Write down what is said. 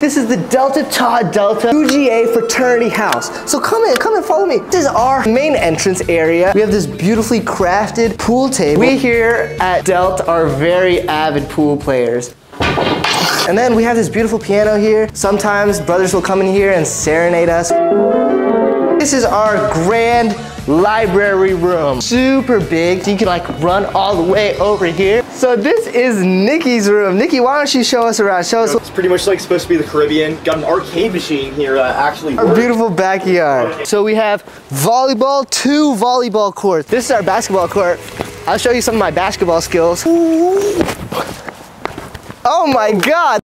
This is the Delta Tau Delta UGA fraternity house. So come in, come and follow me. This is our main entrance area. We have this beautifully crafted pool table. We here at Delta are very avid pool players. And then we have this beautiful piano here. Sometimes brothers will come in here and serenade us. This is our grand library room. Super big, so you can like run all the way over here. So this is Nikki's room. Nikki, why don't you show us around? Show us It's pretty much like supposed to be the Caribbean. Got an arcade machine here that actually our works. beautiful backyard. So we have volleyball, two volleyball courts. This is our basketball court. I'll show you some of my basketball skills. Oh my God.